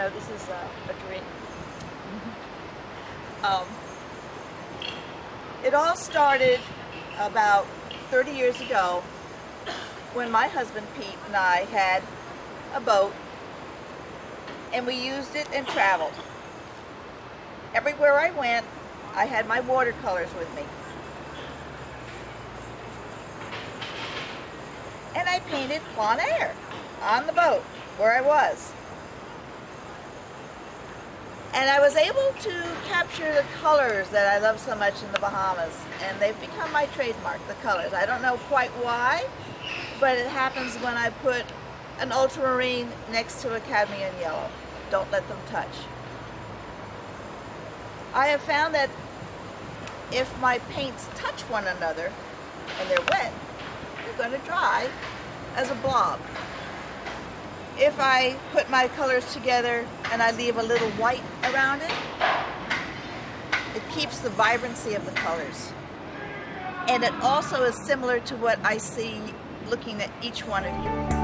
know this is a, a dream. Um, it all started about 30 years ago when my husband Pete and I had a boat and we used it and traveled. Everywhere I went, I had my watercolors with me. And I painted plein air on the boat where I was. And I was able to capture the colors that I love so much in the Bahamas. And they've become my trademark, the colors. I don't know quite why, but it happens when I put an ultramarine next to a cadmium yellow. Don't let them touch. I have found that if my paints touch one another and they're wet, they're going to dry as a blob. If I put my colors together and I leave a little white around it, it keeps the vibrancy of the colors. And it also is similar to what I see looking at each one of you.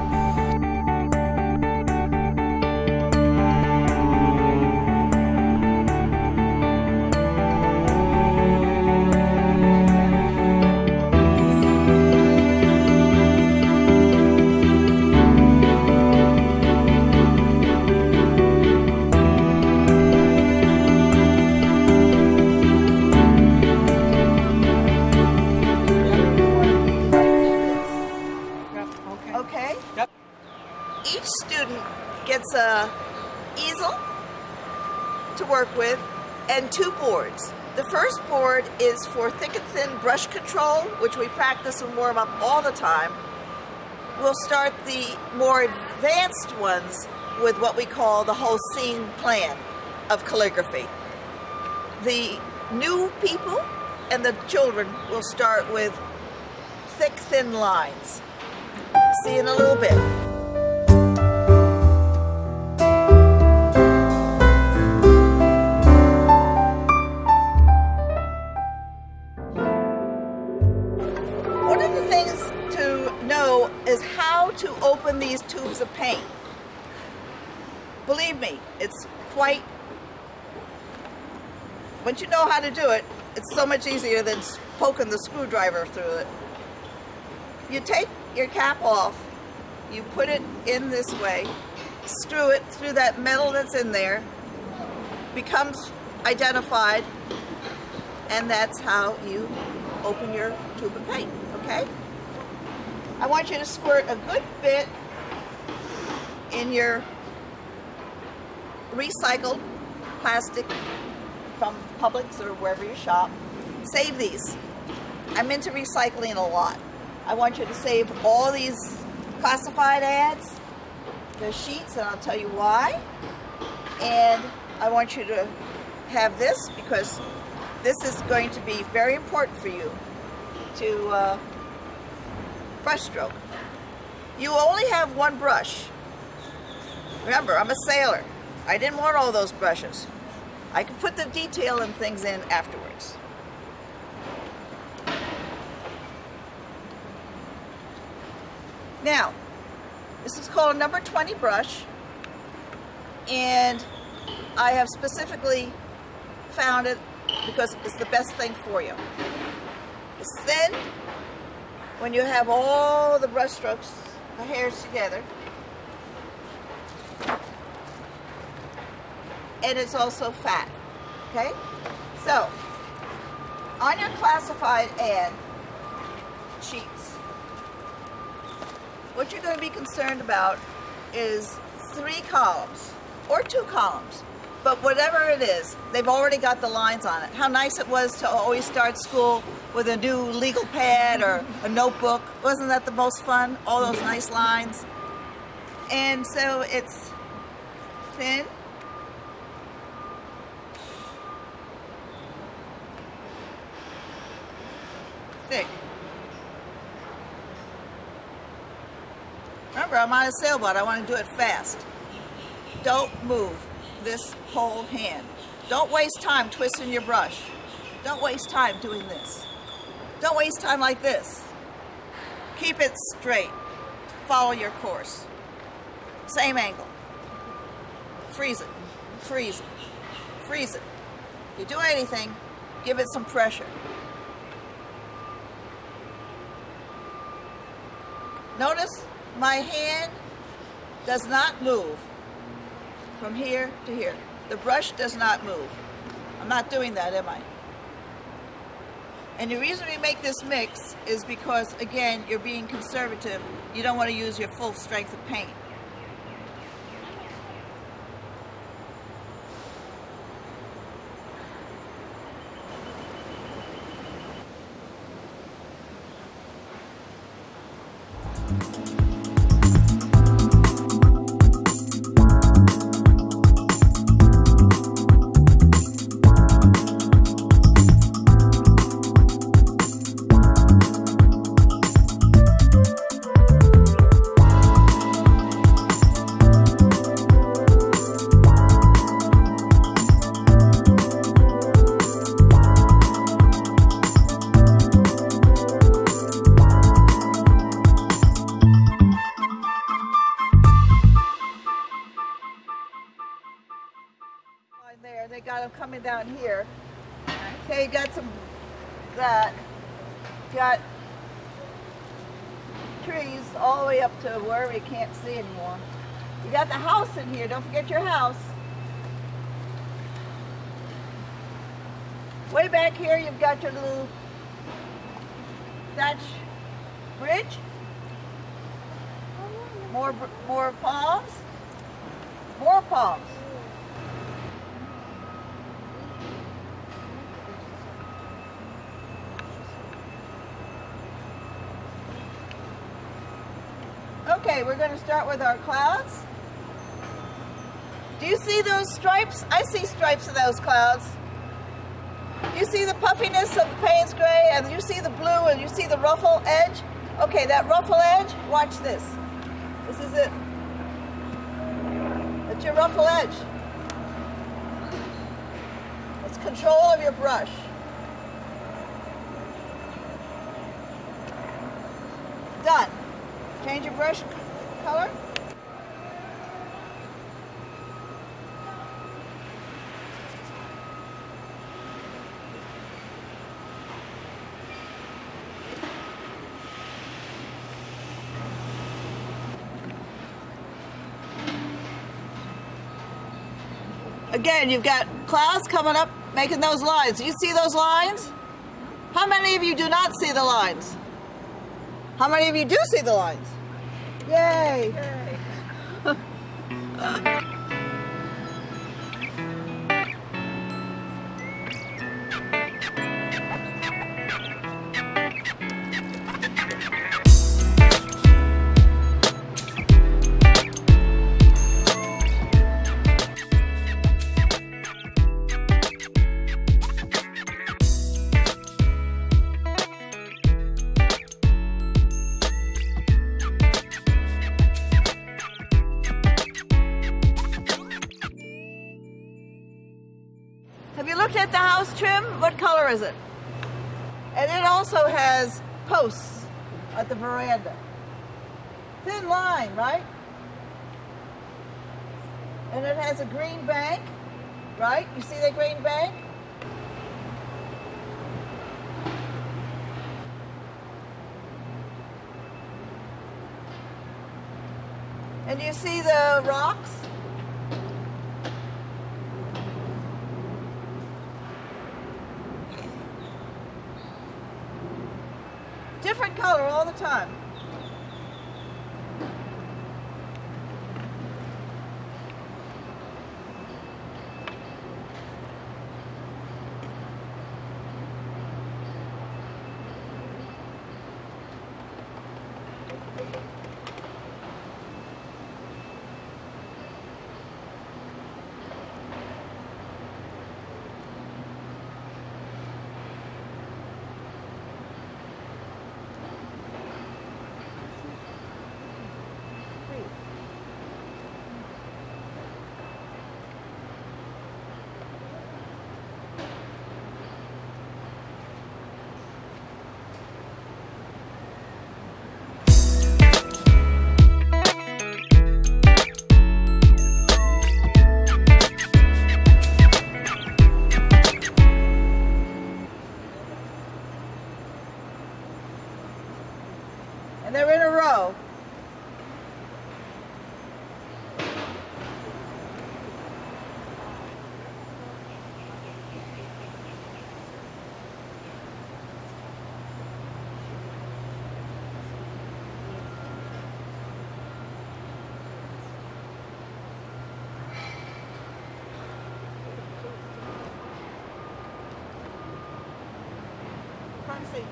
Control, which we practice and warm up all the time. We'll start the more advanced ones with what we call the whole scene plan of calligraphy. The new people and the children will start with thick, thin lines. See you in a little bit. Of paint. Believe me, it's quite, once you know how to do it, it's so much easier than poking the screwdriver through it. You take your cap off, you put it in this way, screw it through that metal that's in there, becomes identified, and that's how you open your tube of paint, okay? I want you to squirt a good bit in your recycled plastic from Publix or wherever you shop. Save these. I'm into recycling a lot. I want you to save all these classified ads, the sheets, and I'll tell you why. And I want you to have this because this is going to be very important for you to uh, brush stroke. You only have one brush. Remember, I'm a sailor. I didn't want all those brushes. I can put the detail and things in afterwards. Now, this is called a number 20 brush, and I have specifically found it because it's the best thing for you. It's thin when you have all the brush strokes, the hairs together, and it's also fat, okay? So, on your classified ad sheets, what you're going to be concerned about is three columns or two columns. But whatever it is, they've already got the lines on it. How nice it was to always start school with a new legal pad or a notebook. Wasn't that the most fun? All those nice lines. And so it's thin. Thick. Remember, I'm on a sailboat. I want to do it fast. Don't move this whole hand. Don't waste time twisting your brush. Don't waste time doing this. Don't waste time like this. Keep it straight. follow your course. Same angle. Freeze it, freeze it, freeze it. If you do anything, give it some pressure. Notice my hand does not move from here to here. The brush does not move. I'm not doing that, am I? And the reason we make this mix is because, again, you're being conservative. You don't want to use your full strength of paint. Way back here, you've got your little thatch bridge. More, more palms. More palms. Okay, we're going to start with our clouds. Do you see those stripes? I see stripes of those clouds. You see the puffiness of the Payne's gray, and you see the blue, and you see the ruffle edge? Okay, that ruffle edge, watch this. This is it. That's your ruffle edge. It's control of your brush. Done. Change your brush color. Again, you've got clouds coming up, making those lines. You see those lines? How many of you do not see the lines? How many of you do see the lines? Yay! And you see the rocks? Different color all the time.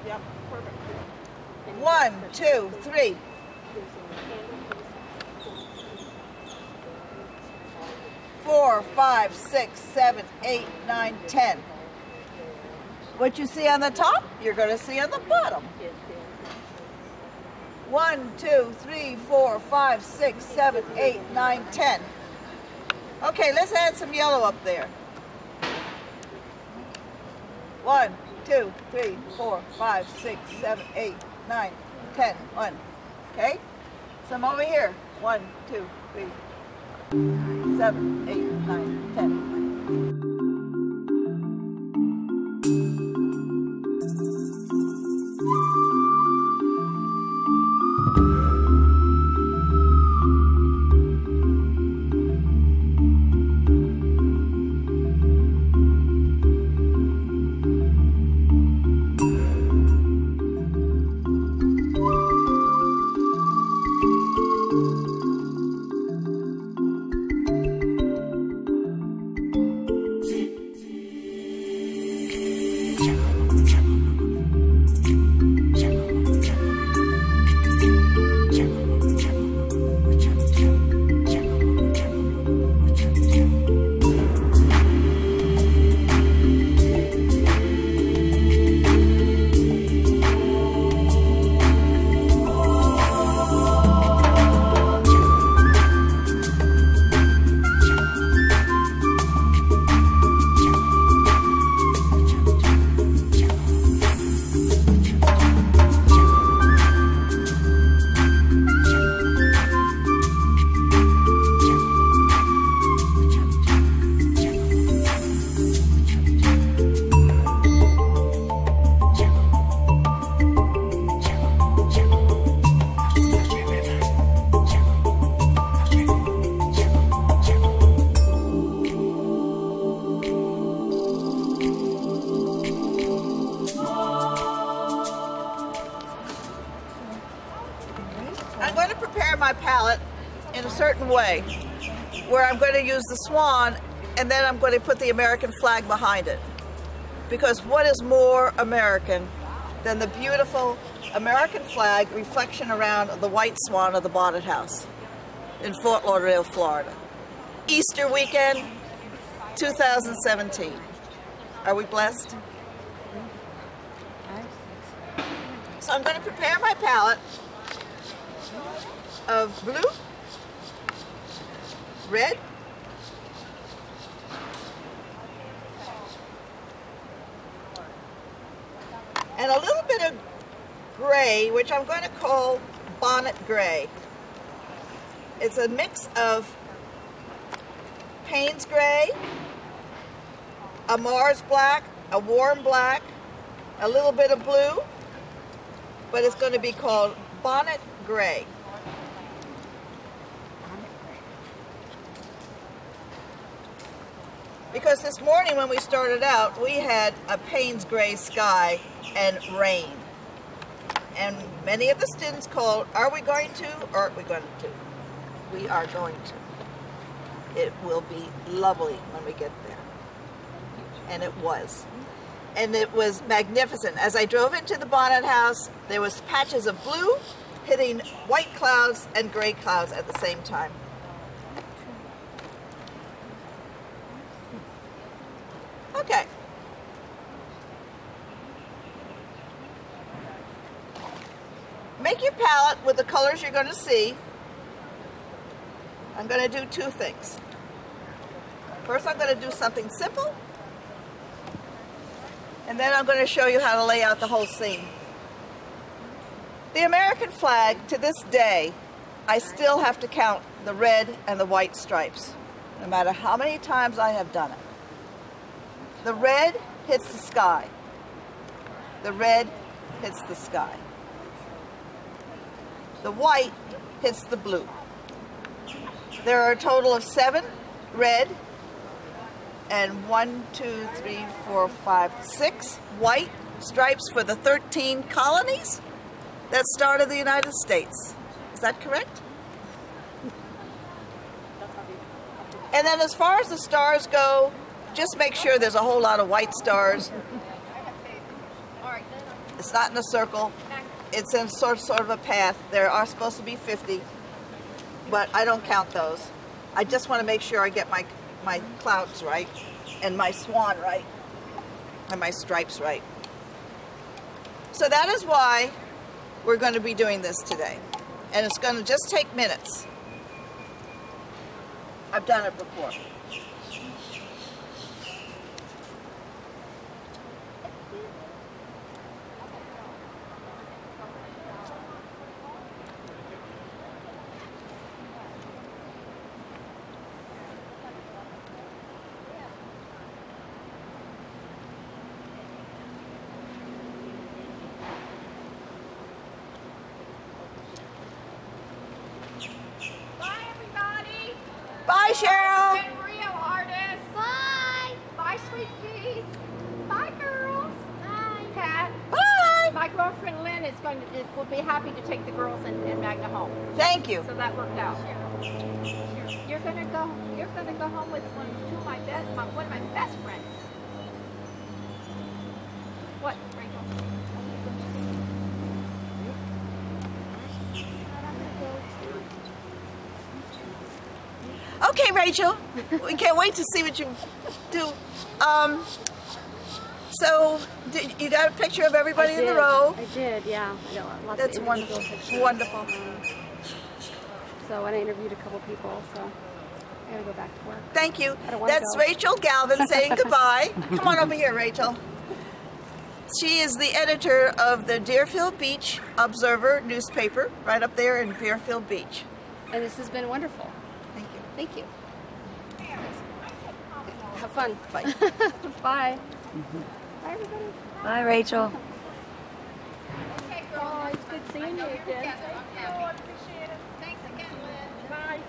Yep, perfect. One, two, three. Four, five, six, seven, eight, nine, ten. What you see on the top, you're going to see on the bottom. One, two, three, four, five, six, seven, eight, nine, ten. Okay, let's add some yellow up there. One, two, three, four, five, six, seven, eight, nine, ten. One. Okay? Some over here. One, two, three, seven, eight, nine, ten. Going to use the swan and then I'm going to put the American flag behind it. Because what is more American than the beautiful American flag reflection around the white swan of the Bonnet House in Fort Lauderdale, Florida. Easter weekend 2017. Are we blessed? So I'm going to prepare my palette of blue, red, and a little bit of gray, which I'm going to call bonnet gray. It's a mix of Payne's gray, a Mars black, a warm black, a little bit of blue, but it's going to be called bonnet gray. Because this morning when we started out, we had a Payne's gray sky and rain. And many of the students called, are we going to or aren't we going to? We are going to. It will be lovely when we get there. And it was. And it was magnificent. As I drove into the bonnet house, there was patches of blue hitting white clouds and gray clouds at the same time. Okay. Make your palette with the colors you're going to see. I'm going to do two things. First, I'm going to do something simple. And then I'm going to show you how to lay out the whole scene. The American flag, to this day, I still have to count the red and the white stripes, no matter how many times I have done it. The red hits the sky. The red hits the sky. The white hits the blue. There are a total of seven red and one, two, three, four, five, six white stripes for the 13 colonies that started the United States. Is that correct? And then as far as the stars go, just make sure there's a whole lot of white stars. It's not in a circle. It's in sort, sort of a path. There are supposed to be 50, but I don't count those. I just want to make sure I get my, my clouds right and my swan right and my stripes right. So that is why we're going to be doing this today. And it's going to just take minutes. I've done it before. Bye, everybody. Bye, Cheryl. Been real artists. Bye. Bye, sweet peas. Bye, girls. Bye. Pat. Bye. My girlfriend Lynn is going to is- will be happy to take the girls and, and Magna home. Thank you. So that worked out. You're gonna go. You're gonna go home with one, two of my best, my, one of my best friends. What, Rachel? Okay, Rachel. We can't wait to see what you do. Um, so, did, you got a picture of everybody in the row? I did, yeah. I got lots That's of wonderful. pictures. Wonderful. Um, so, and I interviewed a couple people, so I gotta go back to work. Thank you. I don't wanna That's go. Rachel Galvin saying goodbye. Come on over here, Rachel. She is the editor of the Deerfield Beach Observer newspaper, right up there in Deerfield Beach. And this has been wonderful. Thank you. Thank you. Have fun. Bye. Bye. Bye. Bye, Rachel. Oh, it's good seeing you again. I appreciate it. Thanks again, Lynn. Bye.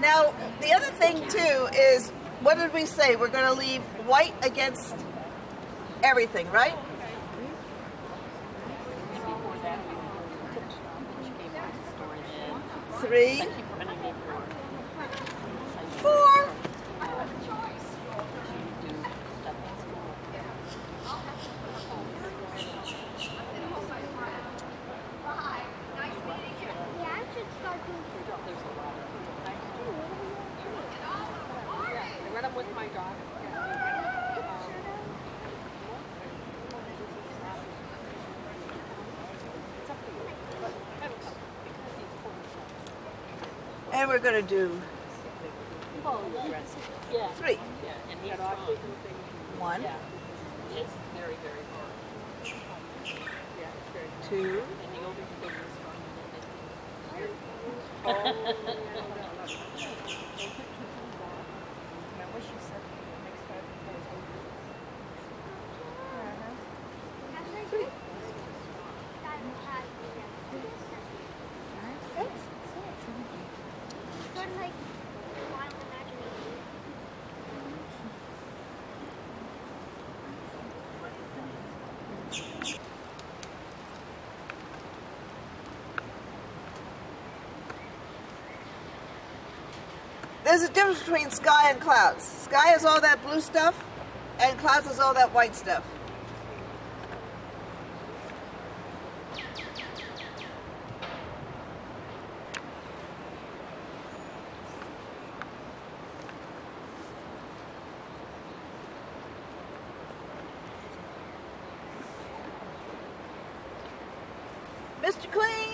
Now, the other thing too is, what did we say? We're going to leave white against everything, right? Three, four, Yeah, I should start doing I read them with my daughter. and we're going to do three. Yeah, and he's strong. One, Yeah. It's very, very hard. Yeah, it's very hard. two, And the older you get, the stronger you get. Remember she said next time Sort of like wild imagination. There's a difference between sky and clouds. Sky is all that blue stuff, and clouds is all that white stuff. Mr. Clean.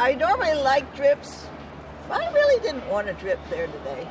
I normally like drips, but I really didn't want a drip there today.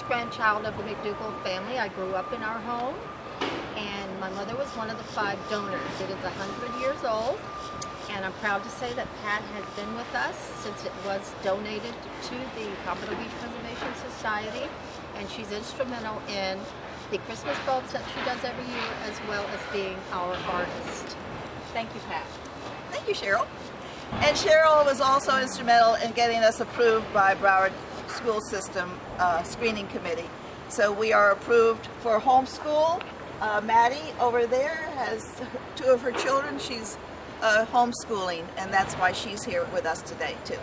First grandchild of the McDougall family. I grew up in our home, and my mother was one of the five donors. It is 100 years old, and I'm proud to say that Pat has been with us since it was donated to the Pompano Beach Preservation Society, and she's instrumental in the Christmas bulbs that she does every year, as well as being our artist. Thank you, Pat. Thank you, Cheryl. And Cheryl was also instrumental in getting us approved by Broward School System uh, Screening Committee. So we are approved for homeschool. Uh, Maddie over there has two of her children. She's uh, homeschooling, and that's why she's here with us today, too.